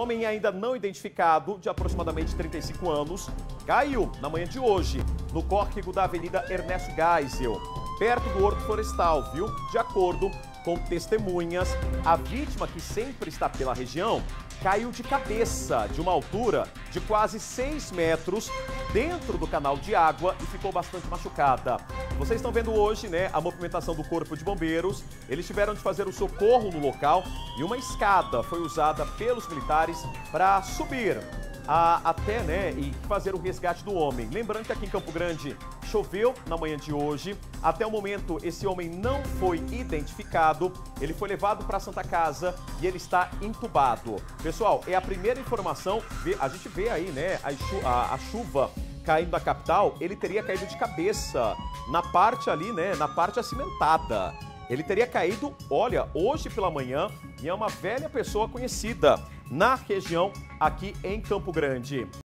homem ainda não identificado, de aproximadamente 35 anos, caiu na manhã de hoje no córrego da Avenida Ernesto Geisel, perto do Horto Florestal, viu? De acordo com testemunhas, a vítima, que sempre está pela região, caiu de cabeça de uma altura de quase 6 metros dentro do canal de água e ficou bastante machucada. Vocês estão vendo hoje né, a movimentação do Corpo de Bombeiros. Eles tiveram de fazer o socorro no local e uma escada foi usada pelos militares para subir a, até né, e fazer o resgate do homem. Lembrando que aqui em Campo Grande choveu na manhã de hoje. Até o momento, esse homem não foi identificado. Ele foi levado para a Santa Casa e ele está entubado. Pessoal, é a primeira informação. A gente vê aí, né, a, chuva caindo da capital. Ele teria caído de cabeça na parte ali, né, na parte acimentada. Ele teria caído, olha, hoje pela manhã, e é uma velha pessoa conhecida na região aqui em Campo Grande.